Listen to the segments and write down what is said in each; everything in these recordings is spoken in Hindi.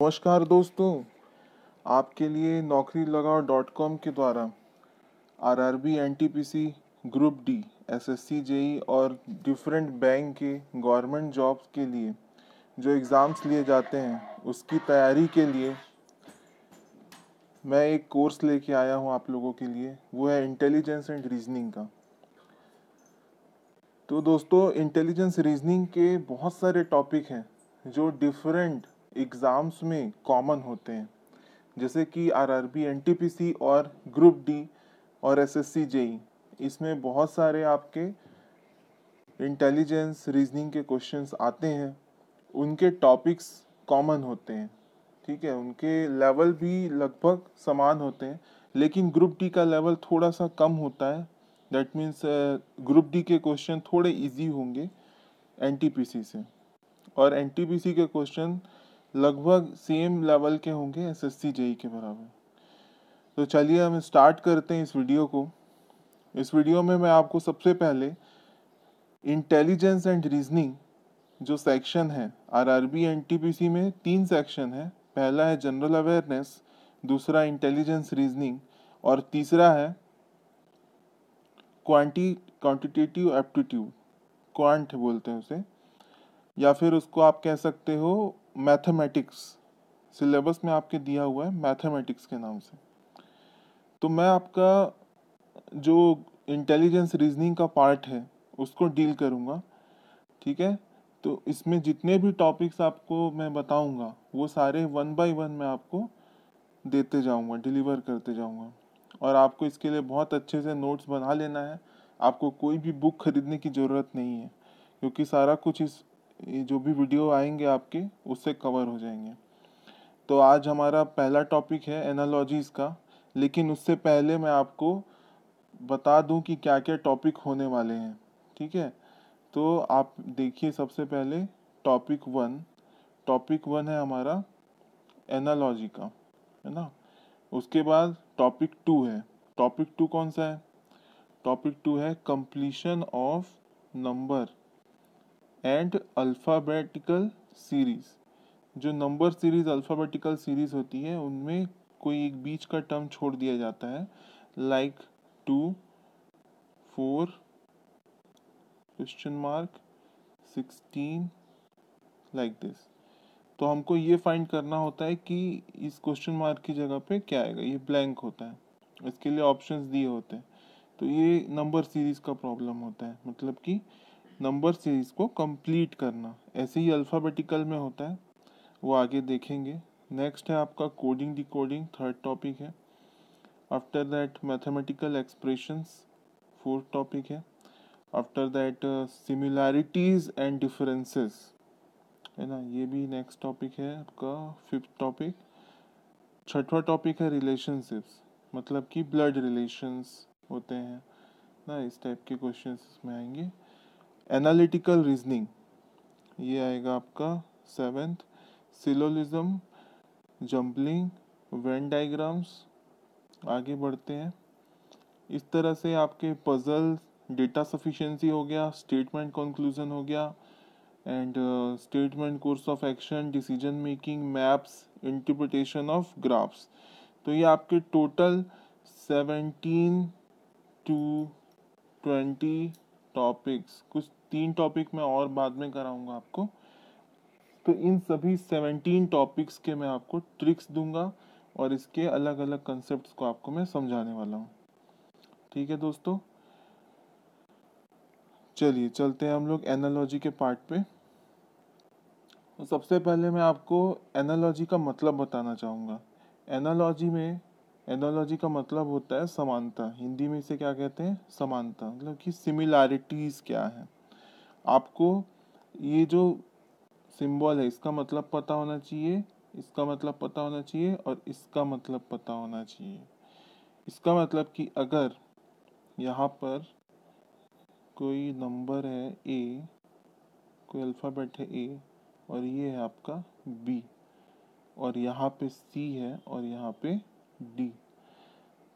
नमस्कार दोस्तों, आपके लिए नौकरी लगाओ डॉट कॉम के द्वारा R R B N T P C group D S S C JE और डिफरेंट बैंक के गवर्नमेंट जॉब्स के लिए जो एग्ज़ाम्स लिए जाते हैं, उसकी तैयारी के लिए मैं एक कोर्स लेके आया हूँ आप लोगों के लिए। वो है इंटेलिजेंस एंड रीजनिंग का। तो दोस्तों इंटेलिजेंस रीजनिंग के बहुत सारे टॉपिक हैं जो डिफरेंट एग्ज़ाम्स में कॉमन होते हैं, जैसे कि R R B N T P C और ग्रुप डी और एस एस सी जेई। इसमें बहुत सारे आपके इंटेलिजेंस रीजनिंग के क्वेश्चंस आते हैं। उनके टॉपिक्स कॉमन होते हैं, ठीक है? उनके लेवल भी लगभग समान होते हैं, लेकिन ग्रुप डी का लेवल थोड़ा सा कम होता है। दैट मीन्स ग्रुप डी के क्वेश्चन थोड़े इजी होंगे एन टी पी सी। और एन टी पी सी के क्वेश्चन लगभग सेम लेवल के होंगे एस एस सी जेई के बराबर। तो चलिए हम स्टार्ट करते हैं इस वीडियो को। इस वीडियो में मैं आपको सबसे पहले इंटेलिजेंस एंड रीजनिंग जो सेक्शन है R R B N T P C में तीन सेक्शन है। पहला है जनरल अवेयरनेस दूसरा इंटेलिजेंस रीजनिंग और तीसरा है क्वांटी क्वांटिटेटिव एप्टीट्यूड क्वांट बोलते हैं उसे। या फिर उसको आप कह सकते हो मैथमेटिक्स सिलेबस में आपके दिया हुआ है मैथमेटिक्स के नाम से। तो मैं आपका जो इंटेलिजेंस रीजनिंग का पार्ट है, उसको डील करूँगा, ठीक है? तो इसमें जितने भी टॉपिक्स आपको मैं बताऊँगा, वो सारे वन बाय वन मैं आपको देते जाऊँगा डिलीवर करते जाऊँगा। और आपको इसके लिए बहुत अच्छे से नोट्स बना लेना है। आपको कोई भी बुक खरीदने की ज़रूरत नहीं है, क्योंकि सारा कुछ इस ये जो भी वीडियो आएँगे आपके, उससे कवर हो जाएँगे। तो आज हमारा पहला टॉपिक है एनालॉजीज़ का, लेकिन उससे पहले मैं आपको बता दूँ कि क्या क्या टॉपिक होने वाले हैं, ठीक है? तो आप देखिए सबसे पहले टॉपिक वन टॉपिक वन है हमारा एनालॉजी का, है ना? उसके बाद टॉपिक टू है। टॉपिक टू कौन सा है? टॉपिक टू है completion of number and alphabetical series जो नंबर सीरीज़ अल्फ़ाबेटिकल सीरीज़ होती है, उनमें कोई एक बीच का टर्म छोड़ दिया जाता है। Like two four question mark sixteen like this तो हमको ये फाइंड करना होता है कि इस क्वेश्चन मार्क की जगह पे क्या आएगा। ये ब्लैंक होता है। इसके लिए ऑप्शंस दिए होते हैं। तो ये नंबर सीरीज़ का प्रॉब्लम होता है। मतलब कि नंबर सीरीज़ को कंप्लीट करना। ऐसे ही अल्फ़ाबेटिकल में होता है। वो आगे देखेंगे। नेक्स्ट है आपका कोडिंग डिकोडिंग थर्ड टॉपिक है। After that mathematical expressions fourth topic है। After that similarities and differences है ना? ये भी नेक्स्ट टॉपिक है आपका। फिफ्थ टॉपिक छठवा टॉपिक है रिलेशनशिप्स मतलब कि ब्लड रिलेशंस होते हैं ना? इस टाइप के क्वेश्चन इसमें आएँगे। एनालिटिकल रीजनिंग ये आएगा आपका seventh syllogism jumbling Venn diagrams आगे बढ़ते हैं। इस तरह से आपके पजल डेटा सफिशिएंसी हो गया स्टेटमेंट कंक्लूजन हो गया and statement course of action decision making maps interpretation of graphs तो ये आपके total seventeen to twenty topics कुछ तीन टॉपिक मैं और बाद में कराऊँगा आपको। तो इन सभी सेवेंटीन टॉपिक्स के मैं आपको ट्रिक्स दूँगा और इसके अलग अलग कंसेप्ट को आपको मैं समझाने वाला हूँ। ठीक है दोस्तों? चलिए, चलते हैं हम लोग एनालॉजी के पार्ट पे। तो सबसे पहले मैं आपको एनालॉजी का मतलब बताना चाहूँगा। एनालॉजी में एनालॉजी का मतलब होता है समानता। हिंदी में इसे क्या कहते हैं? समानता। मतलब कि सिमिलैरिटीज़ क्या है? आपको ये जो सिंबल है, इसका मतलब पता होना चाहिए, इसका मतलब पता होना चाहिए और इसका मतलब पता होना चाहिए। इसका मतलब कि अगर यहाँ पर कोई नंबर है ए कोई अल्फ़ाबेट है ए और ये है आपका बी और यहाँ पे सी है और यहाँ पे डी।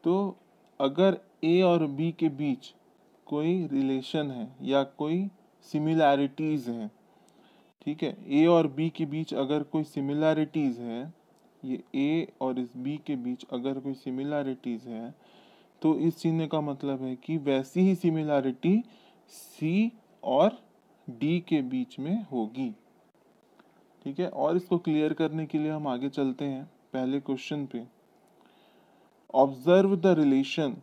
तो अगर ए और बी के बीच कोई रिलेशन है या कोई सिमिलैरिटीज़ हैं, ठीक है? ए और बी के बीच अगर कोई सिमिलैरिटीज है, ये ए और इस बी के बीच अगर कोई सिमिलैरिटीज है तो इस चिन्ह का मतलब है कि वैसी ही सिमिलैरिटी सी और डी के बीच में होगी। ठीक है? और इसको क्लियर करने के लिए हम आगे चलते हैं, पहले क्वेश्चन पे। Observe the relation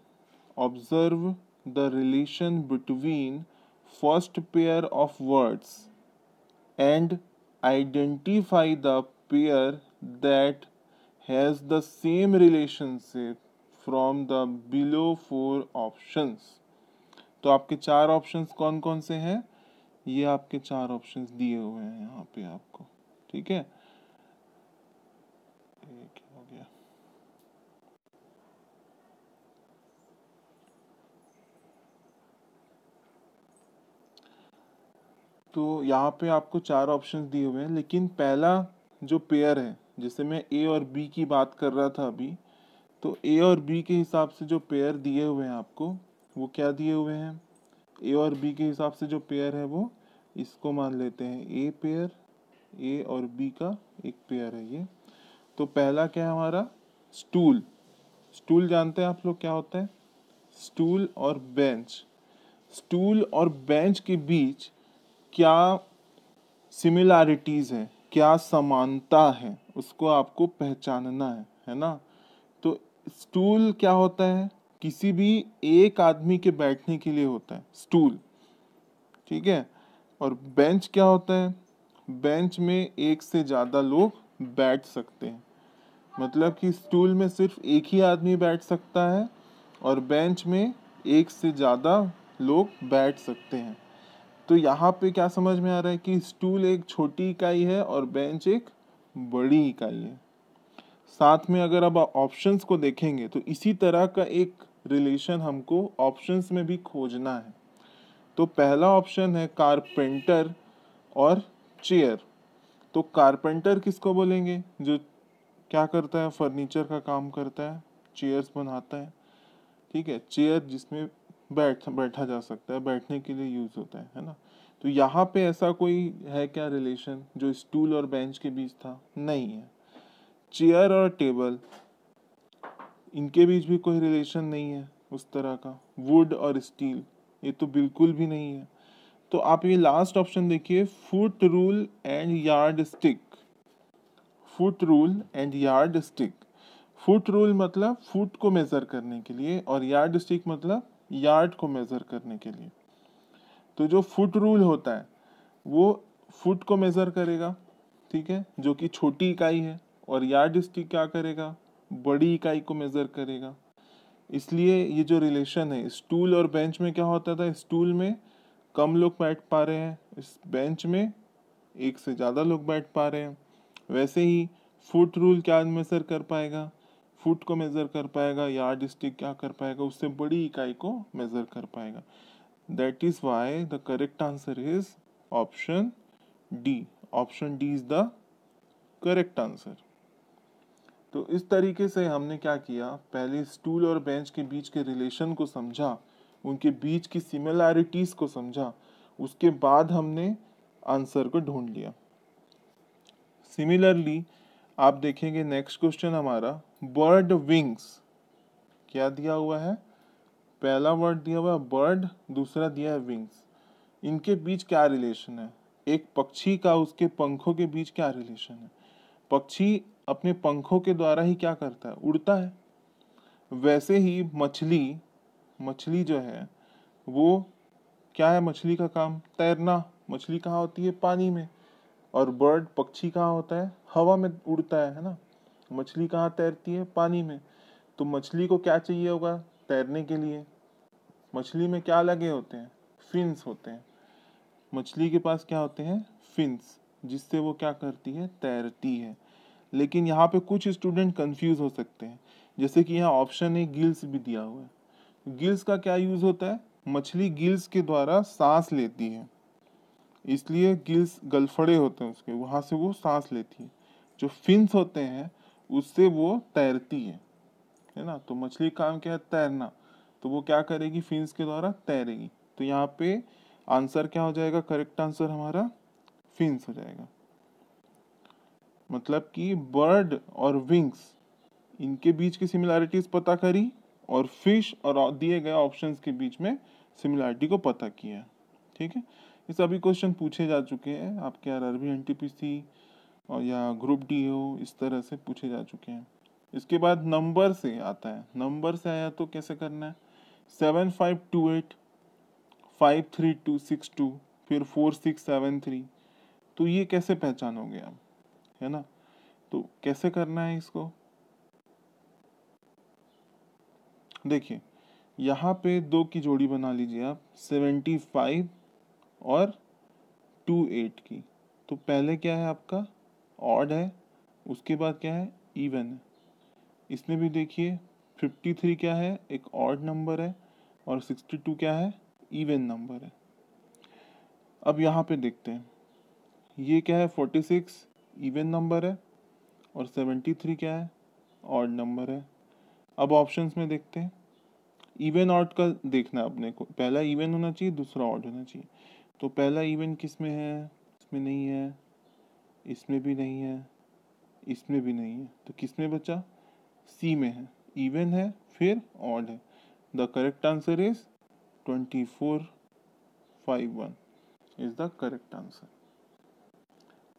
observe the relation between first pair of words and identify the pair that has the same relationship from the below four options तो आपके चार ऑप्शंस कौन कौन से हैं? ये आपके चार ऑप्शंस दिए हुए हैं यहाँ पे आपको, ठीक है एक हो गया तो यहाँ पे आपको चार ऑप्शंस दिए हुए हैं, लेकिन पहला जो पेयर है, जैसे मैं ए और बी की बात कर रहा था अभी तो ए और बी के हिसाब से जो पेयर दिए हुए हैं आपको, वो क्या दिए हुए हैं? ए और बी के हिसाब से जो पेयर है वो, इसको मान लेते हैं ए पेयर ए और बी का एक पेयर है ये। तो पहला क्या है हमारा? स्टूल स्टूल जानते हैं आप लोग क्या होता है? स्टूल और बेंच स्टूल और बेंच के बीच क्या सिमिलैरिटीज है? क्या समानता है? उसको आपको पहचानना है है ना? तो स्टूल क्या होता है? किसी भी एक आदमी के बैठने के लिए होता है स्टूल ठीक है? और बेंच क्या होता है? बेंच में एक से ज़्यादा लोग बैठ सकते हैं। मतलब कि स्टूल में सिर्फ़ एक ही आदमी बैठ सकता है और बेंच में एक से ज़्यादा लोग बैठ सकते हैं। तो यहाँ पे क्या समझ में आ रहा है कि स्टूल एक छोटी इकाई है और बेंच एक बड़ी इकाई है। साथ में अगर अब ऑप्शंस को देखेंगे तो इसी तरह का एक रिलेशन हमको ऑप्शंस में भी खोजना है। तो पहला ऑप्शन है कारपेंटर और चेयर तो कारपेंटर किसको बोलेंगे? जो क्या करता है? फर्नीचर का काम करता है चेयर्स बनाता है। ठीक है चेयर जिसमें बैठ, बैठा जा सकता है, बैठने के लिए यूज़ होता है है ना? तो यहाँ पे ऐसा कोई है क्या रिलेशन जो स्टूल और बेंच के बीच था? नहीं है। चेयर और टेबल इनके बीच भी कोई रिलेशन नहीं है उस तरह का। वुड और स्टील ये तो बिल्कुल भी नहीं है। तो आप ये लास्ट ऑप्शन देखिए foot rule and yard stick foot rule and yard stick foot rule मतलब फुट को मेजर करने के लिए और यार्ड स्टिक मतलब यार्ड को मेजर करने के लिए। तो जो फुट रूल होता है, वो फुट को मेजर करेगा, ठीक है? जो कि छोटी इकाई है, और यार्ड स्टिक क्या करेगा? बड़ी इकाई को मेजर करेगा। इसलिए ये जो रिलेशन है स्टूल और बेंच में क्या होता था? स्टूल में कम लोग बैठ पा रहे हैं। इस बेंच में एक से ज़्यादा लोग बैठ पा रहे हैं। वैसे ही फुट रूल क्या मेज़र कर पाएगा? फुट को मेज़र कर पाएगा यार्ड स्टिक क्या कर पाएगा, उससे बड़ी इकाई को मेज़र कर पाएगा। That is why the correct answer is option D option D is the correct answer तो इस तरीके से हमने क्या किया? पहले स्टूल और बेंच के बीच के रिलेशन को समझा, उनके बीच की सिमिलैरिटीज को समझा, उसके बाद हमने आंसर को ढूंढ लिया। सिमिलरली आप देखेंगे नेक्स्ट क्वेश्चन हमारा बर्ड विंग्स क्या दिया हुआ है? पहला वर्ड दिया हुआ है बर्ड दूसरा दिया है विंग्स इनके बीच क्या रिलेशन है? एक पक्षी का उसके पंखों के बीच क्या रिलेशन है? पक्षी अपने पंखों के द्वारा ही क्या करता है? उड़ता है। वैसे ही मछली मछली जो है, वो क्या है मछली का काम? तैरना। मछली कहाँ होती है? पानी में। और बर्ड पक्षी कहाँ होता है? हवा में उड़ता है है ना? मछली कहाँ तैरती है? पानी में। तो मछली को क्या चाहिए होगा? तैरने के लिए। मछली में क्या लगे होते हैं? फिन्स होते हैं। मछली के पास क्या होते हैं? फिन्स जिससे वो क्या करती है? तैरती है। लेकिन यहाँ पे कुछ स्टूडेंट कंफ्यूज हो सकते हैं। जैसे कि यहाँ ऑप्शन ए गिल्स भी दिया हुआ है। गिल्स का क्या यूज़ होता है? मछली गिल्स के द्वारा सांस लेती है। इसलिए गिल्स गलफड़े होते हैं उसके। वहाँ से वो सांस लेती है। जो फिन्स होते हैं उससे वो तैरती है है ना? तो मछली काम क्या है? तैरना। तो वो क्या करेगी? फिन्स के द्वारा तैरेगी। तो यहाँ पे आंसर क्या हो जाएगा? करेक्ट आंसर हमारा फिन्स हो जाएगा। मतलब कि बर्ड और विंग्स इनके बीच की सिमिलैरिटीज पता करी और फ़िश और दिए गए ऑप्शंस के बीच में सिमिलैरिटी को पता किया। ठीक है? ये सभी क्वेश्चन पूछे जा चुके हैं। आपके आर आरबी एनटीपीसी और या ग्रुप डी हो इस तरह से पूछे जा चुके हैं। इसके बाद नंबर से आता है। नंबर से आया तो कैसे करना है? Seven five two eight five three two six two फिर फोर सिक्स सेवन थ्री तो ये कैसे पहचानोगे आप? है ना? तो कैसे करना है इसको? देखिए, यहाँ पे दो की जोड़ी बना लीजिए आप सेवेंटी फाइव और टू एट की। तो पहले क्या है आपका? ऑड है, उसके बाद क्या है? इवन है। इसमें भी देखिए फिफ्टी थ्री क्या है? एक ऑड नंबर है और सिक्सटी टू क्या है? इवन नंबर है। अब यहाँ पे देखते हैं। ये क्या है? फोर्टी सिक्स इवन नंबर है और सेवेंटी थ्री क्या है? ऑड नंबर है। अब ऑप्शंस में देखते हैं। इवन ऑड का देखना है अपने को। पहला इवन होना चाहिए, दूसरा ऑड होना चाहिए। तो पहला इवन किसमें है? इसमें नहीं है। इसमें भी नहीं है, इसमें भी नहीं है। तो किसमें बचा? सी में है। इवन है, फिर ऑड है। The correct answer is twenty four five one is the correct answer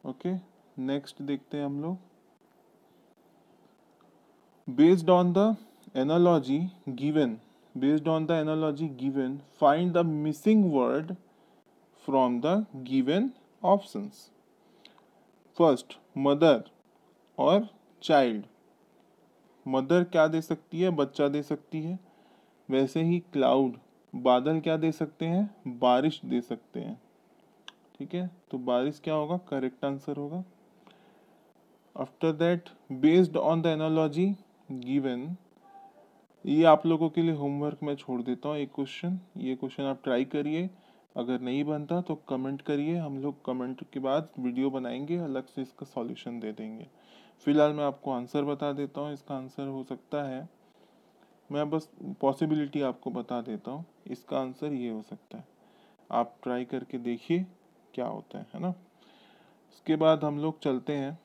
okay next देखते हैं हम लोग। Based on the analogy given based on the analogy given, find the missing word from the given options. First mother और चाइल्ड। मदर क्या दे सकती है? बच्चा दे सकती है। वैसे ही क्लाउड, बादल क्या दे सकते हैं? बारिश दे सकते हैं। ठीक है? तो बारिश क्या होगा? करेक्ट आंसर होगा। After that, based on the analogy given, ये आप लोगों के लिए होमवर्क मैं छोड़ देता हूँ, एक क्वेश्चन। ये क्वेश्चन आप ट्राई करिए। अगर नहीं बनता तो कमेंट करिए, हम लोग कमेंट के बाद वीडियो बनाएँगे, अलग से इसका सॉल्यूशन दे देंगे। फ़िलहाल मैं आपको आंसर बता देता हूँ, इसका आंसर हो सकता है, मैं बस पॉसिबिलिटी आपको बता देता हूँ, इसका आंसर ये हो सकता है। आप ट्राई करके देखिए क्या होता है है ना? उसके बाद हम लोग चलते हैं।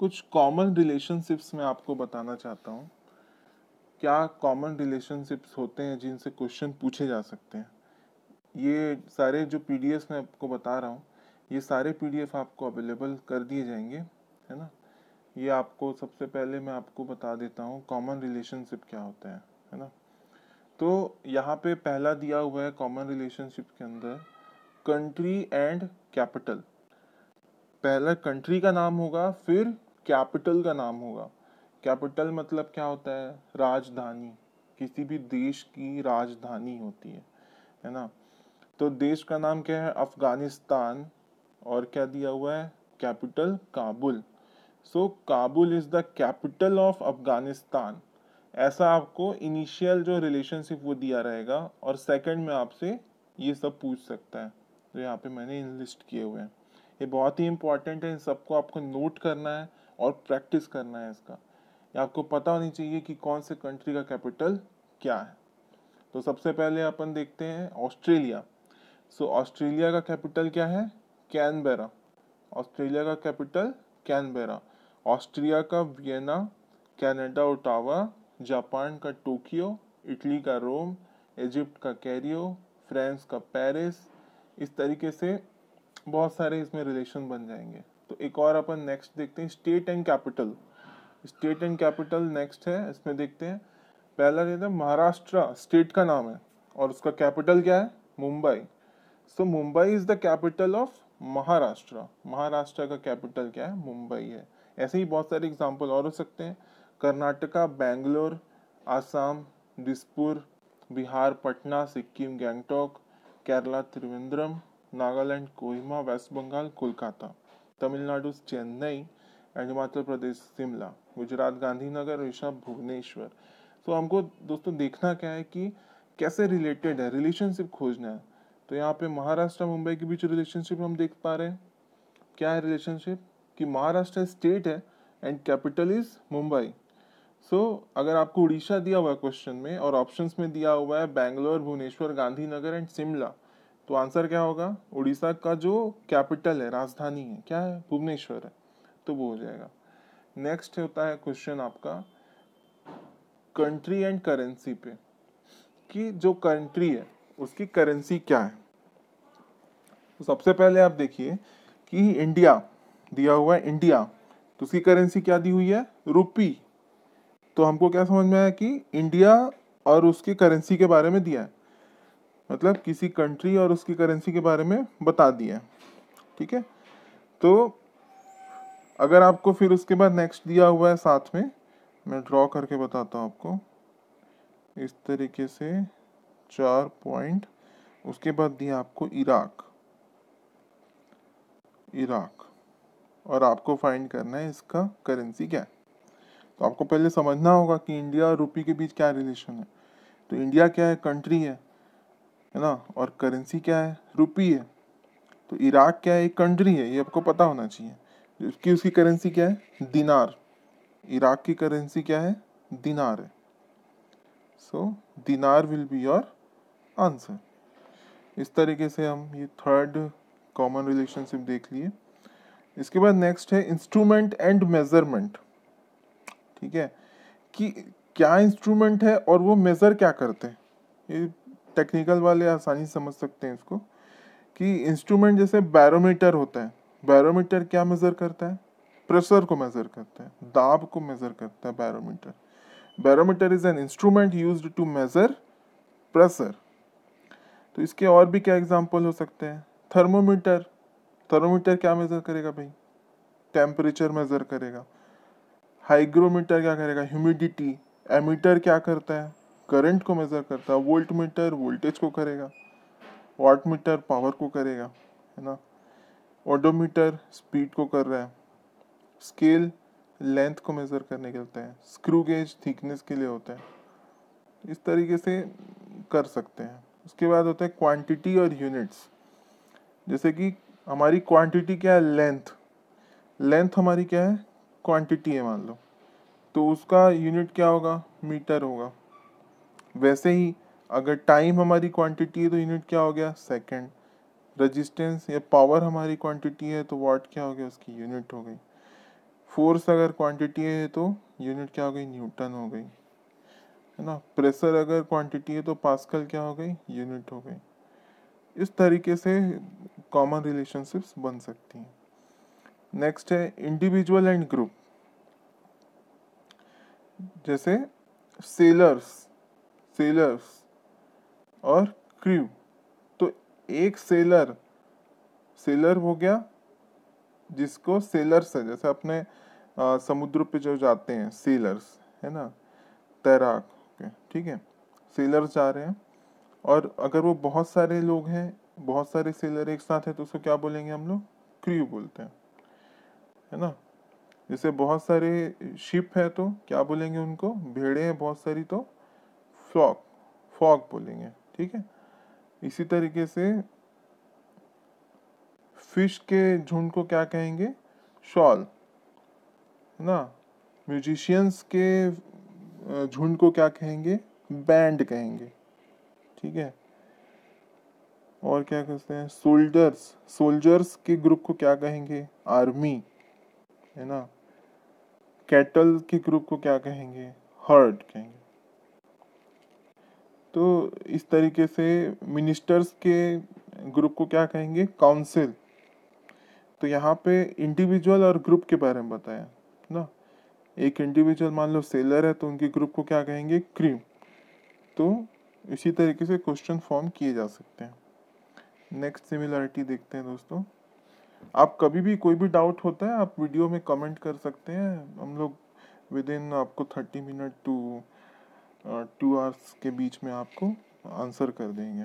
कुछ कॉमन रिलेशनशिप्स में आपको बताना चाहता हूँ। क्या कॉमन रिलेशनशिप्स होते हैं जिनसे क्वेश्चन पूछे जा सकते हैं? ये सारे जो पीडीएफ मैं आपको बता रहा हूँ, ये सारे पीडीएफ आपको अवेलेबल कर दिए जाएँगे, है ना? ये आपको सबसे पहले मैं आपको बता देता हूँ कॉमन रिलेशनशिप क्या होता है है ना? तो यहाँ पे पहला दिया हुआ है कॉमन रिलेशनशिप के अंदर कंट्री एंड कैपिटल पहला कंट्री का नाम होगा, फिर कैपिटल का नाम होगा। कैपिटल मतलब क्या होता है? राजधानी। किसी भी देश की राजधानी होती है है ना? तो देश का नाम क्या है? अफ़गानिस्तान और क्या दिया हुआ है? Capital Kabul. So Kabul is the capital of Afghanistan. ऐसा आपको इनिशियल जो रिलेशनशिप वो दिया रहेगा और सेकंड में आपसे ये सब पूछ सकता है। तो यहाँ पे मैंने इनलिस्ट किए हुए हैं। ये बहुत ही इंपॉर्टेंट है, इन सबको आपको नोट करना है। और प्रैक्टिस करना है इसका। या आपको पता होनी चाहिए कि कौन से कंट्री का कैपिटल क्या है। तो सबसे पहले अपन देखते हैं ऑस्ट्रेलिया। सो ऑस्ट्रेलिया का कैपिटल क्या है? कैनबेरा ऑस्ट्रेलिया का कैपिटल कैनबेरा ऑस्ट्रिया का वियना कनाडा ओटावा जापान का टोक्यो इटली का रोम इजिप्ट का कैरियो फ्रांस का पेरिस इस तरीके से बहुत सारे इसमें रिलेशन बन जाएँगे। तो एक और अपन नेक्स्ट देखते हैं state and capital state and capital next है, इसमें देखते हैं। पहला देते हैं महाराष्ट्र स्टेट का नाम है। और उसका कैपिटल क्या है? Mumbai. So Mumbai is the capital of Maharashtra. Maharashtra का कैपिटल क्या है? मुंबई है। ऐसे ही बहुत सारे एग्ज़ाम्पल और हो सकते हैं। कर्नाटका, बेंगलोर, आसाम, दिसपुर, बिहार, पटना, सिक्किम, गैंगटॉक, केरला त्रिवेंद्रम नागालैंड, कोहिमा, वेस्ट बंगाल, कोलकाता। तमिलनाडु, चेन्नई एंड हिमाचल प्रदेश, शिमला, गुजरात, गांधीनगर ऋषभ भुवनेश्वर। तो हमको दोस्तों देखना क्या है कि कैसे रिलेटेड है रिलेशनशिप खोजना है। तो यहाँ पे महाराष्ट्र, मुंबई के बीच रिलेशनशिप हम देख पा रहे हैं। क्या है रिलेशनशिप कि महाराष्ट्र स्टेट है and capital is Mumbai. So अगर आपको उड़ीसा दिया हुआ है क्वेश्चन में और ऑप्शंस में दिया हुआ है, बैंगलोर, भुवनेश्वर, गांधीनगर एंड शिमला तो आंसर क्या होगा? उड़ीसा का जो कैपिटल है, राजधानी है, क्या है? भुवनेश्वर है। तो वो हो जाएगा। नेक्स्ट होता है क्वेश्चन आपका कंट्री एंड करेंसी पे। कि जो कंट्री है, उसकी करेंसी क्या है? तो सबसे पहले आप देखिए कि इंडिया दिया हुआ है इंडिया तो उसकी करेंसी क्या दी हुई है? रुपी तो हमको क्या समझ में आया कि इंडिया और उसकी करेंसी के बारे में दिया है। मतलब किसी कंट्री और उसकी करेंसी के बारे में बता दिया ठीक है? तो अगर आपको फिर उसके बाद नेक्स्ट दिया हुआ है साथ में, मैं ड्रॉ करके बताता हूँ आपको। इस तरीके से चार पॉइंट उसके बाद दिया आपको इराक इराक और आपको फाइंड करना है इसका करेंसी क्या है। तो आपको पहले समझना होगा कि इंडिया और रुपी के बीच क्या रिलेशन है। तो इंडिया क्या है? कंट्री है। है ना? और करेंसी क्या है? रुपी है। तो इराक क्या है? एक कंट्री है, ये आपको पता होना चाहिए। उसकी उसकी करेंसी क्या है? दिनार इराक की करेंसी क्या है? दिनार है। सो दिनार विल बी योर आंसर इस तरीके से हम ये थर्ड कॉमन रिलेशनशिप देख लिए। इसके बाद नेक्स्ट है इंस्ट्रूमेंट एंड मेज़रमेंट ठीक है? कि क्या इंस्ट्रूमेंट है और वो मेज़र क्या करते हैं? ये टेक्निकल वाले आसानी समझ सकते हैं इसको, कि इंस्ट्रूमेंट जैसे बैरोमीटर होता है बैरोमीटर क्या मेज़र करता है? प्रेशर को मेज़र करता है, दाब को मेज़र करता है barometer barometer is an instrument use to measure pressure तो इसके और भी क्या एग्ज़ाम्पल हो सकते हैं? थर्मोमीटर थर्मोमीटर क्या मेज़र करेगा भाई? टेम्परेचर मेज़र करेगा. हाइग्रोमीटर क्या करेगा? ह्यूमिडिटी एमीटर क्या करता है? करंट को मेजर करता है वोल्ट मीटर वोल्टेज को करेगा वाट मीटर पावर को करेगा, है ना? ओडोमीटर स्पीड को कर रहा है। स्केल लेंथ को मेजर करने के होता है स्क्रू गेज थिकनेस के लिए होता है। इस तरीके से कर सकते हैं। उसके बाद होता है क्वांटिटी और यूनिट्स जैसे कि हमारी क्वांटिटी क्या है? लेंथ लेंथ हमारी क्या है? क्वांटिटी है मान लो। तो उसका यूनिट क्या होगा? मीटर होगा। वैसे ही अगर टाइम हमारी क्वांटिटी है तो यूनिट क्या हो गया? सेकंड रेजिस्टेंस या पावर हमारी क्वांटिटी है तो वाट क्या हो गया? उसकी यूनिट हो गई। फोर्स अगर क्वांटिटी है तो यूनिट क्या हो गई? न्यूटन हो गई। है ना? प्रेशर अगर क्वांटिटी है तो पास्कल क्या हो गई? यूनिट हो गई। इस तरीके से कॉमन रिलेशनशिप्स बन सकती हैं। नेक्स्ट है इंडिविजुअल एंड ग्रुप जैसे सेलर्स सेलर्स और क्रू तो एक सेलर सेलर हो गया जिसको सेलर्स है जैसे अपने आ, समुद्र पे जो जाते हैं सेलर्स है ना? तैराक ठीक है? सेलर्स जा रहे हैं और अगर वो बहुत सारे लोग हैं बहुत सारे सेलर एक साथ है तो उसको क्या बोलेंगे हम लोग? क्रू बोलते हैं है ना? जैसे बहुत सारे शिप है तो क्या बोलेंगे उनको? भेड़े हैं बहुत सारी तो फ्लॉक फॉक बोलेंगे, ठीक है? इसी तरीके से फ़िश के झुंड को क्या कहेंगे? शॉल, है ना? म्यूजिशियंस के झुंड को क्या कहेंगे? बैंड कहेंगे, ठीक है? और क्या कहते हैं? सोल्जर्स सोल्जर्स के ग्रुप को क्या कहेंगे? आर्मी, है ना? कैटल के ग्रुप को क्या कहेंगे? हर्ड कहेंगे। तो इस तरीके से मिनिस्टर्स के ग्रुप को क्या कहेंगे? काउंसिल तो यहाँ पे इंडिविजुअल और ग्रुप के बारे में बताया, ना? एक इंडिविजुअल मान लो सेलर है तो उनके ग्रुप को क्या कहेंगे? क्रीम तो इसी तरीके से क्वेश्चन फॉर्म किए जा सकते हैं। नेक्स्ट सिमिलरिटी देखते हैं दोस्तों। आप कभी भी कोई भी डाउट होता है, आप वीडियो में कमेंट कर सकते हैं। हम लोग विद इन आपको thirty minute to two hours के बीच में आपको आंसर कर देंगे।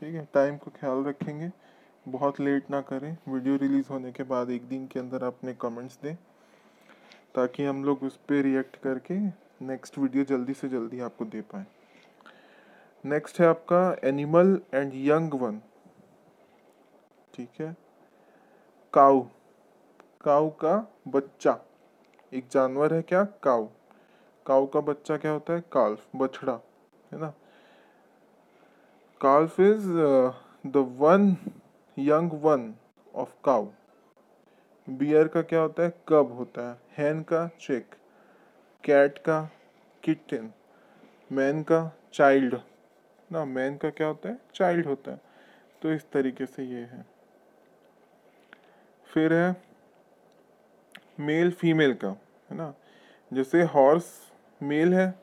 ठीक है? टाइम को ख्याल रखेंगे। बहुत लेट ना करें। वीडियो रिलीज़ होने के बाद एक दिन के अंदर अपने कमेंट्स दें, ताकि हम लोग उस पर रिएक्ट करके नेक्स्ट वीडियो जल्दी से जल्दी आपको दे पाए। नेक्स्ट है आपका एनिमल एंड यंग वन ठीक है? काऊ काऊ का बच्चा। एक जानवर है क्या? काउ काउ का बच्चा क्या होता है? काल्फ, बछड़ा, है ना? Calf is the one young one of cow bear का क्या होता है? कब होता है? हैन का चिक कैट का किटन मैन का चाइल्ड ना मैन का क्या होता है? चाइल्ड होता है। तो इस तरीके से ये है। फिर है मेल फीमेल का, है ना? जैसे हॉर्स मेल है,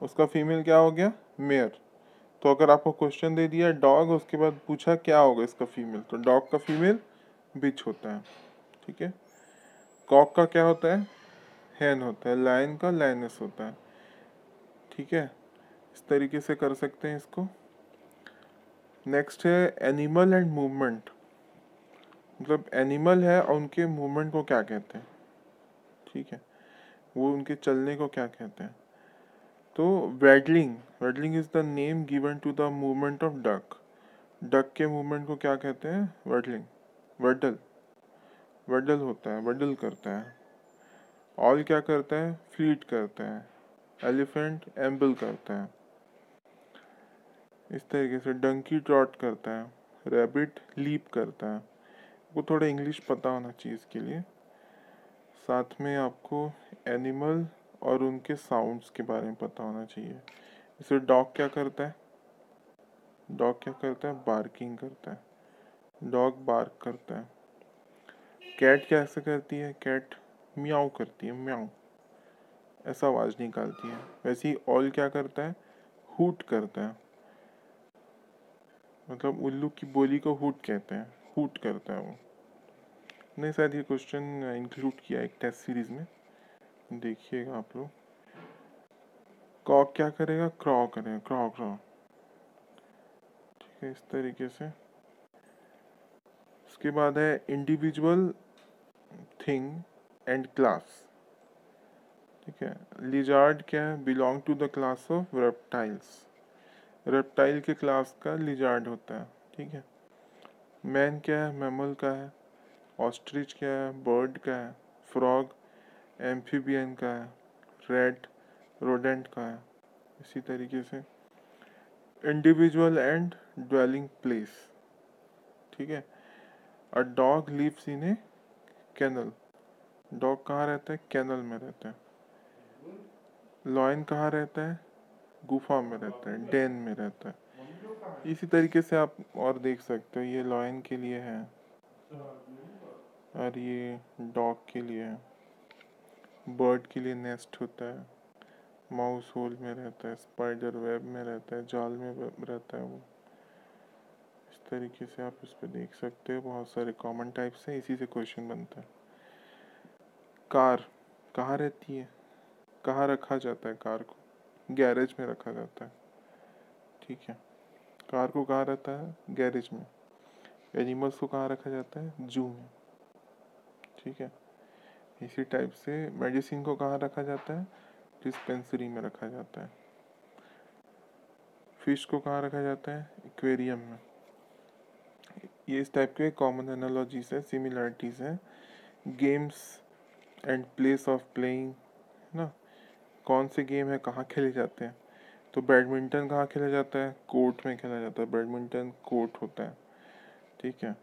उसका फीमेल क्या हो गया? मेयर तो अगर आपको क्वेश्चन दे दिया डॉग उसके बाद पूछा क्या होगा इसका फीमेल तो डॉग का फीमेल बिच होता है, ठीक है? कॉक का क्या होता है? हैन होता है। लाइन का लाइनस होता है, ठीक है? इस तरीके से कर सकते हैं इसको। नेक्स्ट है एनिमल एंड मूवमेंट मतलब एनिमल है और उनके मूवमेंट को क्या कहते हैं, ठीक है? वो उनके चलने को क्या कहते हैं? तो waddling waddling is the name given to the movement of duck duck के मूवमेंट को क्या कहते हैं? वेडलिंग वेडल वेडल होता है वेडल करता है। ऑल क्या करता है? फ्लीट करता है। एलिफेंट एम्बल करता है। इस तरीके से डंकी ट्रॉट करता है। रैबिट लीप करता है। वो थोड़ा इंग्लिश पता होना चाहिए इसके लिए। साथ में आपको एनिमल और उनके साउंड्स के बारे में पता होना चाहिए। जैसे डॉग क्या करता है? डॉग क्या करता है? बार्किंग करता है। डॉग बार्क करता है। कैट कैसे करती है? कैट म्याऊ करती है, म्याऊ। ऐसा आवाज़ निकालती है। वैसे ही ऑल क्या करता है? हुट करता है। मतलब उल्लू की बोली को हुट कहते हैं। हुट करता है वो। नहीं, शायद ये क्वेश्चन इंक्लूड किया एक टेस्ट सीरीज़ में। देखिएगा आप लोग। कॉक क्या करेगा? क्रॉ करेगा। क्रॉ क्रॉ ठीक है, इस तरीके से। उसके बाद है इंडिविजुअल थिंग एंड क्लास ठीक है लिजार्ड क्या है? Belong to the class of reptiles reptile के क्लास का लिजार्ड होता है। ठीक है। मैन क्या है? मैमल का है। ऑस्ट्रिच क्या है? बर्ड का है। फ्रॉग एम्फीबियन का है, रेड रोडेंट का है, इसी तरीके से। इंडिविजुअल एंड ड्वेलिंग प्लेस ठीक है? A dog lives in a kennel dog कहाँ रहता है? कैनल में रहता है। लॉयन कहाँ रहता है? गुफा में रहता है डेन में रहता है। इसी तरीके से आप और देख सकते हो, ये लॉयन के लिए है, और ये डॉग के लिए है। बर्ड के लिए नेस्ट होता है। माउस होल में रहता है, स्पाइडर वेब में रहता है, जाल में रहता है वो। इस तरीके से आप इस पर देख सकते हो, बहुत सारे कॉमन टाइप्स हैं, इसी से क्वेश्चन बनता है। कार, कहाँ रहती है? कहाँ रखा जाता है कार को? गैरेज में रखा जाता है। ठीक है। कार को कहाँ रहता है? गैरेज में। एनिमल्स को कहाँ रखा जाता है? जू में। ठीक है। इसी टाइप से मेडिसिन को कहाँ रखा जाता है? डिस्पेंसरी में रखा जाता है। फ़िश को कहाँ रखा जाता है? एक्वेरियम में। ये इस टाइप के कॉमन एनालॉजीज है सिमिलरिटीज है। Games and place of playing है ना? कौन से गेम है, कहाँ खेले जाते हैं? तो बैडमिंटन कहाँ खेला जाता है? कोर्ट में खेला जाता है। बैडमिंटन कोर्ट होता है। ठीक है?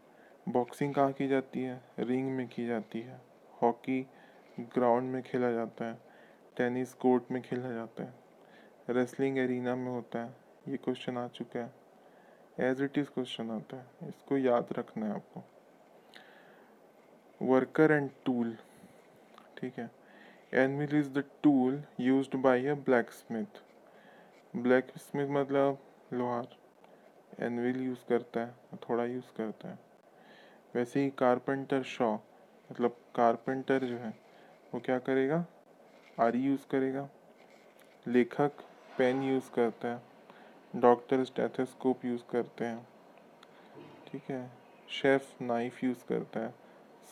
बॉक्सिंग कहाँ की जाती है? रिंग में की जाती है। हॉकी ग्राउंड में खेला जाता है, टेनिस कोर्ट में खेला जाता है, रेसलिंग एरिना में होता है, ये क्वेश्चन आ चुका है। एज इट इज़ क्वेश्चन आता है, इसको याद रखना है आपको। वर्कर एंड टूल ठीक है। Anvil is the tool used by a blacksmith blacksmith मतलब लोहार। एनविल यूज़ करता है, थोड़ा यूज़ करता है। वैसे ही कारपेंटर शॉ मतलब कारपेंटर जो है, वो क्या करेगा? आरी यूज़ करेगा। लेखक पेन यूज़ करता है। डॉक्टर स्टेथोस्कोप यूज़ करते हैं। ठीक है। शेफ नाइफ यूज़ करता है।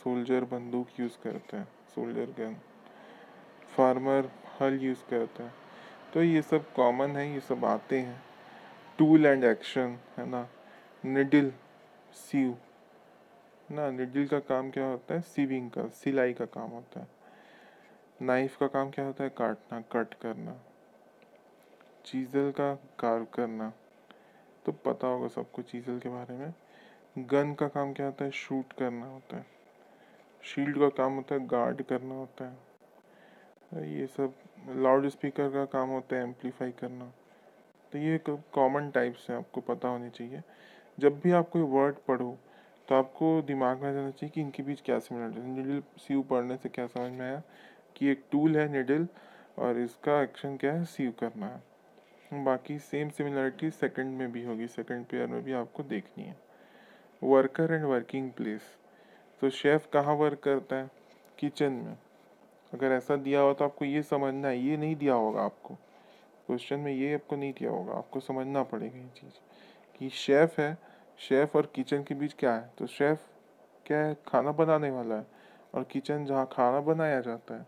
सोल्जर बंदूक यूज़ करता है। Soldier gun. फार्मर हल यूज़ करता है। तो ये सब कॉमन है, ये सब आते हैं। टूल एंड एक्शन, है ना? Needle, sew. ना, निडिल का काम क्या होता है? सीविंग का, सिलाई का काम होता है। नाइफ का काम क्या होता है? काटना, कट करना। चीज़ल का कार्व करना। तो पता होगा सबको चीज़ल के बारे में। गन का काम क्या होता है? शूट करना होता है। शील्ड का काम होता है, गार्ड करना होता है। ये सब लाउड स्पीकर का काम होता है, एम्पलीफाई करना। तो ये कॉमन टाइप्स हैं, आपको पता होनी चाहिए। जब भी आप कोई वर्ड पढ़ो तो आपको दिमाग में जाना चाहिए कि इनके बीच क्या सिमिलरिटी है। निडल सीव पढ़ने से क्या समझ में आया कि एक टूल है निडल और इसका एक्शन क्या है? सीव करना है। बाकी सेम सिमिलरिटी सेकंड में भी होगी सेकंड पेयर में भी आपको देखनी है। वर्कर एंड वर्किंग प्लेस तो शेफ़ कहाँ वर्क करता है? किचन में। अगर ऐसा दिया हो तो आपको ये समझना है, ये नहीं दिया होगा आपको। क्वेश्चन में ये आपको नहीं दिया होगा, आपको समझना पड़ेगा ये चीज़। कि शेफ़ है शेफ़ और किचन के बीच क्या है? तो शेफ़ क्या है? खाना बनाने वाला है और किचन जहाँ खाना बनाया जाता है।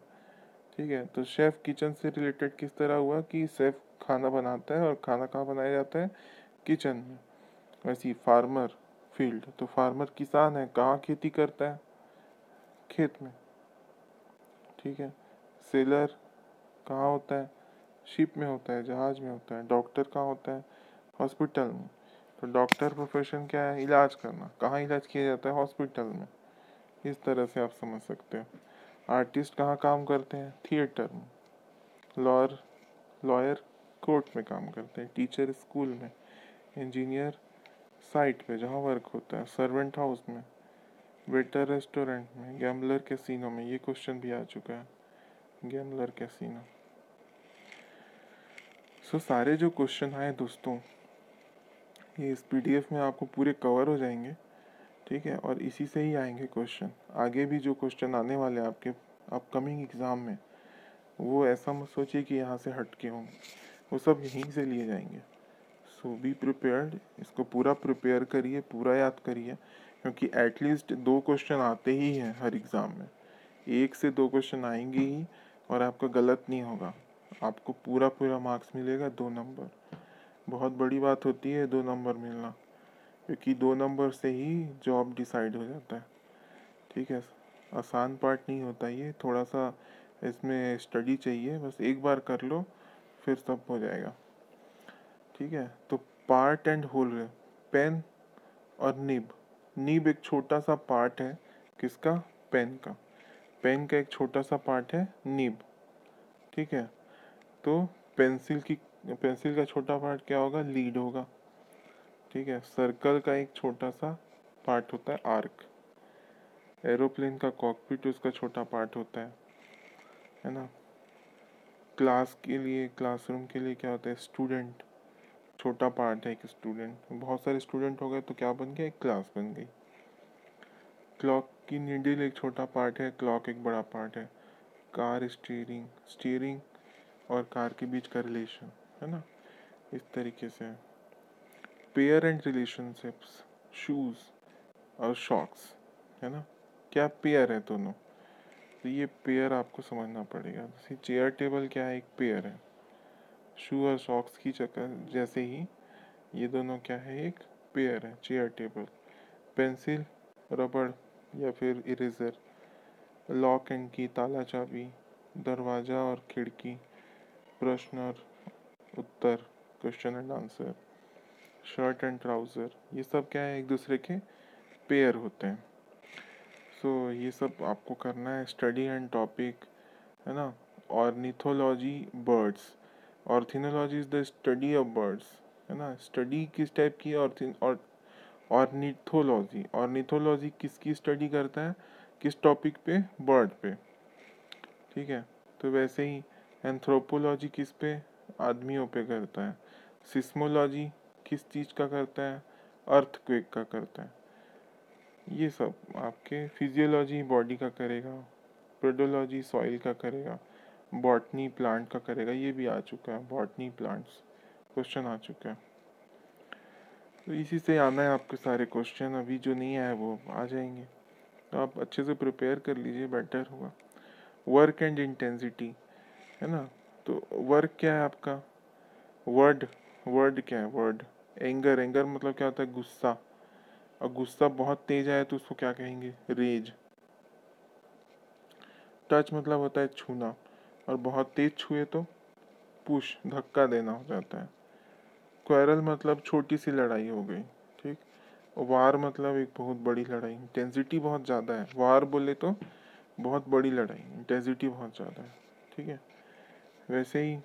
ठीक है? तो शेफ़ किचन से रिलेटेड किस तरह हुआ कि शेफ़ खाना बनाता है और खाना कहाँ बनाया जाता है? किचन में। वैसे फार्मर फ़ील्ड तो फार्मर किसान है, कहाँ खेती करता है? खेत में। ठीक है? सेलर कहाँ होता है? शिप में होता है, जहाज़ में होता है, डॉक्टर कहाँ होता है? हॉस्पिटल में। तो डॉक्टर प्रोफेशन क्या है? इलाज करना। कहाँ इलाज किया जाता है? हॉस्पिटल में। इस तरह से आप समझ सकते हो। आर्टिस्ट कहाँ काम करते हैं? थिएटर में। लॉयर लॉयर कोर्ट में काम करते हैं। टीचर स्कूल में। इंजीनियर साइट पे, जहाँ वर्क होता है। सर्वेंट हाउस में। वेटर रेस्टोरेंट में। गैमलर कैसीनो में। ये क्वेश्चन भी आ चुका है। गैमलर कैसीनो सो सारे जो क्वेश्चन आए दोस्तों ये इस पीडीएफ में आपको पूरे कवर हो जाएँगे, ठीक है? और इसी से ही आएँगे क्वेश्चन आगे भी जो क्वेश्चन आने वाले हैं आपके अपकमिंग एग्ज़ाम में, वो ऐसा मत सोचिए कि यहाँ से हट के हों। वो सब यहीं से लिए जाएँगे। सो बी प्रिपेयर्ड इसको पूरा प्रिपेयर करिए, पूरा याद करिए, क्योंकि एटलीस्ट दो क्वेश्चन आते ही हैं हर एग्ज़ाम में। एक से दो क्वेश्चन आएँगे ही, और आपका गलत नहीं होगा। आपको पूरा पूरा मार्क्स मिलेगा दो नंबर बहुत बड़ी बात होती है दो नंबर मिलना, क्योंकि दो नंबर से ही जॉब डिसाइड हो जाता है। ठीक है, आसान पार्ट नहीं होता ये थोड़ा सा इसमें स्टडी चाहिए, बस एक बार कर लो, फिर सब हो जाएगा। ठीक है तो पार्ट एंड होल पेन और निब निब एक छोटा सा पार्ट है, किसका? पेन का। पेन का एक छोटा सा पार्ट है निब ठीक है तो पेंसिल की पेंसिल का छोटा पार्ट क्या होगा? लीड होगा। ठीक है, सर्कल का एक छोटा सा पार्ट होता है आर्क। एरोप्लेन का कॉकपिट उसका छोटा पार्ट होता है। है ना? क्लास के लिए, क्लासरूम के लिए क्या होता है? स्टूडेंट। छोटा पार्ट है एक स्टूडेंट। बहुत सारे स्टूडेंट हो गए तो क्या बन गया एक क्लास बन गई। क्लॉक की नीडल एक छोटा पार्ट है, क्लॉक एक बड़ा पार्ट है। Car steering. स्टीयरिंग और कार के बीच का रिलेशन। है ना? इस तरीके से। पेयर एंड रिलेशनशिप्स शूज़ और शॉक्स है ना? क्या पेयर है दोनों? तो ये पेयर आपको समझना पड़ेगा। जैसे चेयर टेबल क्या है? एक पेयर है। शू और सॉक्स की चक्कर जैसे ही ये दोनों क्या है? एक पेयर है चेयर टेबल पेंसिल रबड़ या फिर इरेज़र लॉक एंड की ताला चाबी दरवाज़ा और खिड़की। प्रश्न और उत्तर question and answer shirt and trouser ये सब क्या है एक दूसरे के पेयर होते हैं। सो so, ये सब आपको करना है स्टडी एंड टॉपिक है ना? Ornithology birds ornithology is the study of birds है ना? स्टडी किस टाइप की और ऑर्निथोलॉजी ऑर्निथोलॉजी किसकी स्टडी करता है? किस टॉपिक पे? बर्ड पे। ठीक है? तो वैसे ही एंथ्रोपोलॉजी किस पे? आदमियों पे करता है। सिस्मोलॉजी किस चीज़ का करता है? अर्थ क्वेक का करता है। ये सब आपके फिजियोलॉजी बॉडी का करेगा प्रोडोलॉजी सॉइल का करेगा, बॉटनी प्लांट का करेगा, ये भी आ चुका है, बॉटनी प्लांट्स, क्वेश्चन आ चुका है। तो इसी से आना है आपके सारे क्वेश्चन, अभी जो नहीं आए वो आ जाएँगे। तो आप अच्छे से प्रिपेयर कर लीजिए, बेटर होगा। वर्क एंड इंटेंसिटी, है ना? तो वर्क क्या है आपका? वर्ड वर्ड क्या है? वर्ड। एंगर एंगर मतलब क्या होता है? गुस्सा। और गुस्सा बहुत तेज आया तो उसको क्या कहेंगे? रेज। टच मतलब होता है छूना। और बहुत तेज छुए तो पुश, धक्का देना हो जाता है। क्वेरल मतलब छोटी सी लड़ाई हो गई, ठीक? वार मतलब एक बहुत बड़ी लड़ाई। इंटेंसिटी बहुत ज़्यादा है। वार बोले तो बहुत बड़ी लड़ाई। इंटेंसिटी बहुत ज़्यादा है, ठीक है? वैसे ही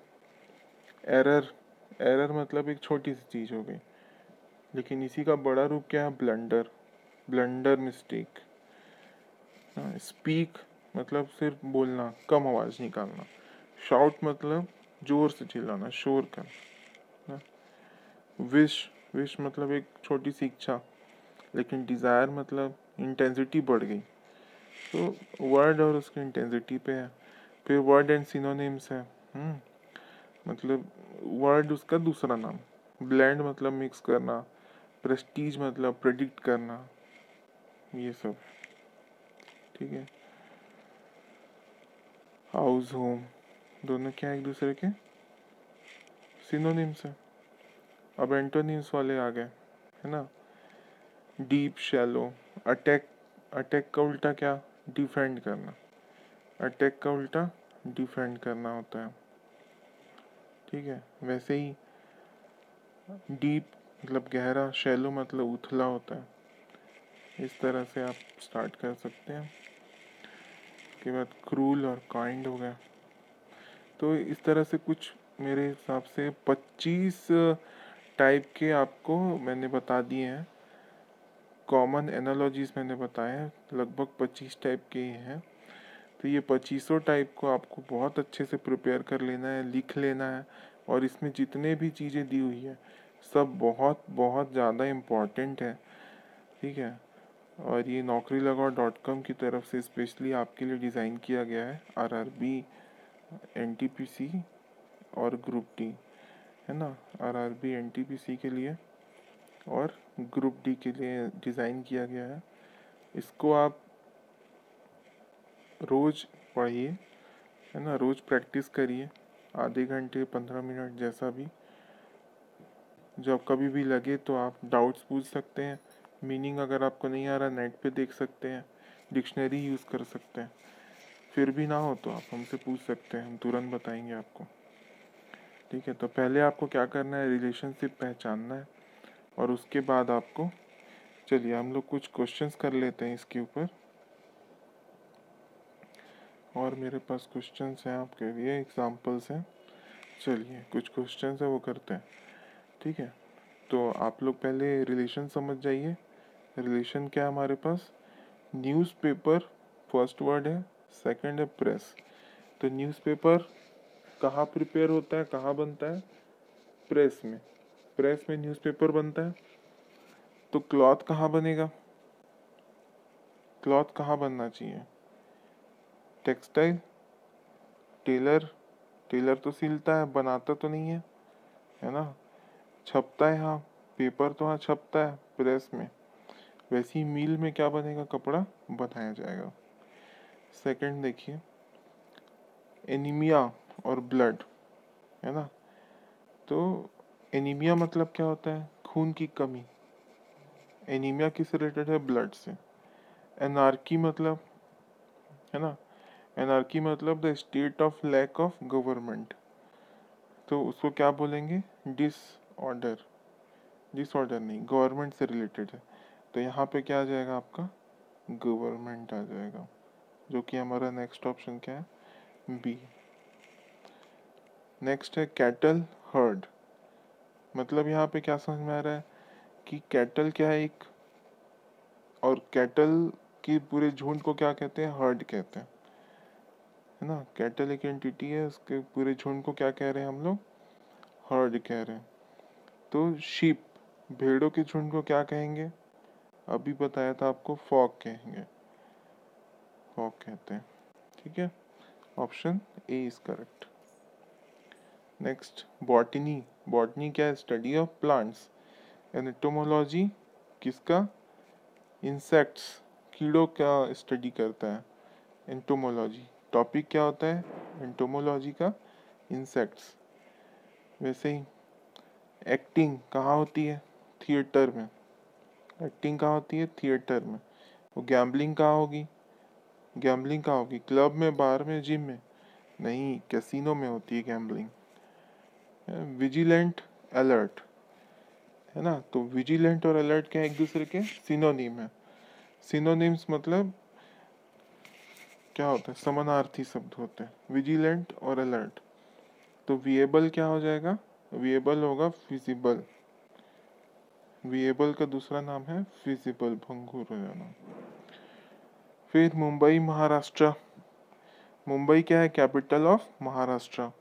एरर एरर मतलब एक छोटी सी चीज़ हो गई। लेकिन इसी का बड़ा रूप क्या है? ब्लंडर ब्लंडर मिस्टेक स्पीक मतलब सिर्फ़ बोलना, कम आवाज़ निकालना। शाउट मतलब ज़ोर से चिल्लाना, शोर करना विश विश मतलब एक छोटी सी इच्छा लेकिन डिज़ायर मतलब इंटेंसिटी बढ़ गई। तो वर्ड और उसकी इंटेंसिटी पे है। फिर वर्ड एंड सिनोनिम्स है। मतलब वर्ड उसका दूसरा नाम। ब्लेंड मतलब मिक्स करना। प्रेस्टीज मतलब प्रेडिक्ट करना। ये सब। ठीक है। हाउस होम दोनों क्या एक दूसरे के? सिनोनिम्स है। अब एंटोनिम्स वाले आ गए। है ना? डीप शैलो अटैक अटैक का उल्टा क्या? डिफेंड करना। अटैक का उल्टा डिफेंड करना होता है। ठीक है, वैसे ही डीप मतलब गहरा शैलो मतलब उथला होता है। इस तरह से आप स्टार्ट कर सकते हैं। उसके बाद क्रूल और काइंड हो गया। तो इस तरह से कुछ मेरे हिसाब से 25 टाइप के आपको मैंने बता दिए हैं। कॉमन एनालॉजीज मैंने बताए हैं। लगभग 25 टाइप के ही हैं। तो ये पच्चीसों टाइप को आपको बहुत अच्छे से प्रिपेयर कर लेना है, लिख लेना है और इसमें जितने भी चीज़ें दी हुई है, सब बहुत बहुत ज़्यादा इंपॉर्टेंट है। ठीक है? और ये नौकरी लगाओ डॉट कॉम की तरफ़ से स्पेशली आपके लिए डिज़ाइन किया गया है R R B N T P C और ग्रुप डी है ना? R R B N T P C के लिए और ग्रुप डी के लिए डिज़ाइन किया गया है। इसको आप रोज़ पढ़िए, है ना? रोज़ प्रैक्टिस करिए, आधे घंटे, पंद्रह मिनट जैसा भी। जब कभी भी लगे तो आप डाउट्स पूछ सकते हैं। मीनिंग अगर आपको नहीं आ रहा नेट पे देख सकते हैं। डिक्शनरी यूज़ कर सकते हैं। फिर भी ना हो तो आप हमसे पूछ सकते हैं। हम तुरंत बताएँगे आपको। ठीक है तो पहले आपको क्या करना है? रिलेशनशिप पहचानना है। और उसके बाद आपको, चलिए हम लोग कुछ क्वेश्चंस कर लेते हैं इसके ऊपर। और मेरे पास क्वेश्चंस हैं आपके लिए एग्जांपल्स हैं। चलिए, कुछ क्वेश्चंस है, वो करते हैं। ठीक है? तो आप लोग पहले रिलेशन समझ जाइए। रिलेशन क्या है हमारे पास? न्यूज़पेपर फ़र्स्ट वर्ड है सेकंड है प्रेस तो न्यूज़पेपर कहाँ प्रिपेयर होता है, कहाँ बनता है? प्रेस में। प्रेस में न्यूज़पेपर बनता है। तो क्लॉथ कहाँ बनेगा? क्लॉथ कहाँ बनना चाहिए? टेक्सटाइल, टेलर टेलर तो सिलता है, बनाता तो नहीं है है ना? छपता है हाँ पेपर तो हाँ छपता है, प्रेस में। वैसे ही मिल में क्या बनेगा? कपड़ा बनाया जाएगा। सेकंड देखिए। एनीमिया और ब्लड, है ना? तो एनीमिया मतलब क्या होता है? खून की कमी। एनीमिया किस रिलेटेड है? ब्लड से। एनार्की मतलब है ना? एनार्की मतलब the state of lack of government तो उसको क्या बोलेंगे? डिसऑर्डर डिसऑर्डर नहीं गवर्नमेंट से रिलेटेड है। तो यहाँ पे क्या आ जाएगा आपका? गवर्नमेंट आ जाएगा। जो कि हमारा नेक्स्ट ऑप्शन क्या है? बी नेक्स्ट है कैटल हर्ड मतलब यहाँ पे क्या समझ में आ रहा है? कि कैटल क्या है एक? और कैटल की पूरे झुंड को क्या कहते हैं? हर्ड कहते हैं। है ना? कैटल एक एंटिटी है, उसके पूरे झुंड को क्या कह रहे हैं हम लोग? हर्ड कह रहे हैं। तो शीप भेड़ों के झुंड को क्या कहेंगे? अभी बताया था आपको फॉक कहेंगे। फॉक कहते हैं। ठीक है? Option A is correct next botany botany क्या है? स्टडी ऑफ़ प्लांट्स एनेटोमोलॉजी किसका? इंसेक्ट्स कीड़ों का स्टडी करता है। एंटोमोलॉजी टॉपिक क्या होता है? एंटोमोलॉजी का इंसेक्ट्स वैसे ही एक्टिंग कहाँ होती है? थिएटर में. एक्टिंग कहाँ होती है? थिएटर में. वो गैम्बलिंग कहाँ होगी? गैम्बलिंग कहाँ होगी? क्लब में बार में जिम में? नहीं कैसीनो में होती है गैम्बलिंग विजिलेंट अलर्ट है ना? तो विजिलेंट और अलर्ट क्या एक दूसरे के? सिनोनिम है. सिनोनिम्स मतलब क्या होता है? समानार्थी शब्द होते हैं। विजिलेंट और अलर्ट तो विएबल क्या हो जाएगा? विएबल होगा फिजिबल विएबल का दूसरा नाम है फिजिबल भंगुर हो जाना। फिर मुंबई, महाराष्ट्र. मुंबई क्या है? Capital of Maharashtra.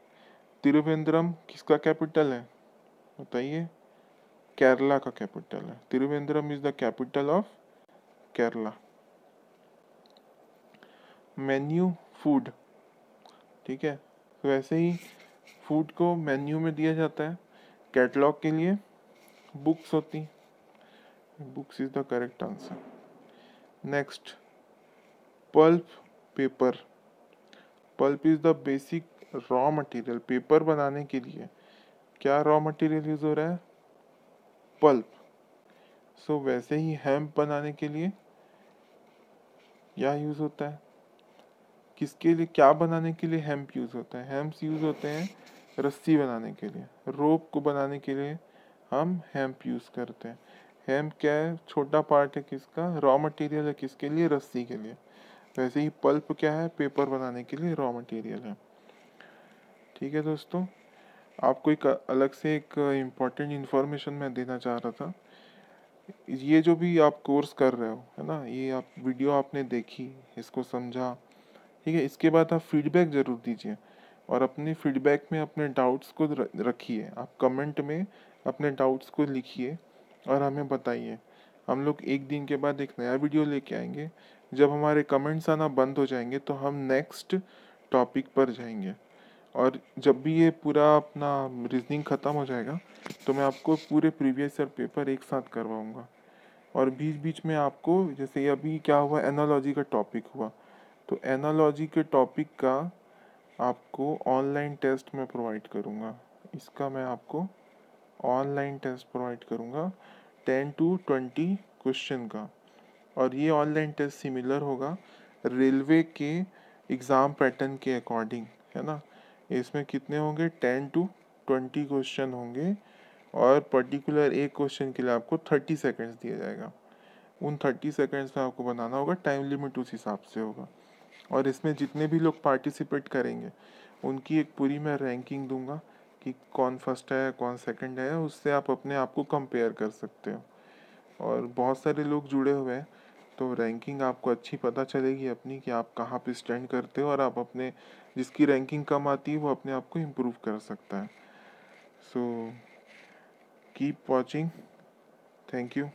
तिरुवेंद्रम किसका कैपिटल है? बताइए। केरला का कैपिटल है। Trivandrum is the capital of Kerala. Menu food ठीक है? तो वैसे ही फ़ूड को मेन्यू में दिया जाता है कैटलॉग के लिए। बुक्स होती books is the correct answer. Next pulp paper. Pulp is the basic raw material. Paper बनाने के लिए क्या रॉ मटेरियल यूज़ हो रहा है? पल्प। सो so, वैसे ही हेम्प बनाने के लिए क्या यूज़ होता है? किसके लिए, क्या बनाने के लिए हेम्प यूज़ होता है? हेम्प्स यूज़ होते हैं रस्सी बनाने के लिए। रोप को बनाने के लिए हम हेम्प यूज़ करते हैं। हेम्प क्या है? छोटा पार्ट है किसका? रॉ मटेरियल है किसके लिए? रस्सी के लिए। वैसे ही पल्प क्या है? पेपर बनाने के लिए रॉ मटेरियल है। ठीक है दोस्तों, आपको एक अलग से एक इंपॉर्टेंट इन्फॉर्मेशन मैं देना चाह रहा था। ये जो भी आप कोर्स कर रहे हो, है ना? ये आप वीडियो आपने देखी, इसको समझा ठीक है, इसके बाद आप फीडबैक ज़रूर दीजिए और अपने फीडबैक में अपने डाउट्स को रखिए। आप कमेंट में अपने डाउट्स को लिखिए और हमें बताइए। हम लोग एक दिन के बाद एक नया वीडियो लेके आएँगे। जब हमारे कमेंट्स आना बंद हो जाएँगे तो हम नेक्स्ट टॉपिक पर जाएँगे। और जब भी ये पूरा अपना रीजनिंग ख़त्म हो जाएगा तो मैं आपको पूरे प्रीवियस ईयर पेपर एक साथ करवाऊँगा। और बीच बीच में आपको, जैसे अभी क्या हुआ एनालॉजी का टॉपिक हुआ। तो एनालॉजी के टॉपिक का आपको ऑनलाइन टेस्ट में प्रोवाइड करूँगा। इसका मैं आपको ऑनलाइन टेस्ट प्रोवाइड करूँगा। टेन टू ट्वेंटी क्वेश्चन का। और ये ऑनलाइन टेस्ट सिमिलर होगा रेलवे के एग्ज़ाम पैटर्न के अकॉर्डिंग है ना? इसमें कितने होंगे? टेन टू ट्वेंटी क्वेश्चन होंगे और पर्टिकुलर एक क्वेश्चन के लिए आपको थर्टी सेकेंड्स दिया जाएगा। उन थर्टी सेकेंड्स में आपको बनाना होगा टाइम लिमिट उस हिसाब से होगा। और इसमें जितने भी लोग पार्टिसिपेट करेंगे, उनकी एक पूरी मैं रैंकिंग दूँगा कि कौन फ़र्स्ट है, कौन सेकंड है, उससे आप अपने आप को कंपेयर कर सकते हो। और बहुत सारे लोग जुड़े हुए हैं तो रैंकिंग आपको अच्छी पता चलेगी अपनी कि आप कहाँ पे स्टैंड करते हो और आप अपने, जिसकी रैंकिंग कम आती है, वो अपने आप को इम्प्रूव कर सकता है। So keep watching thank you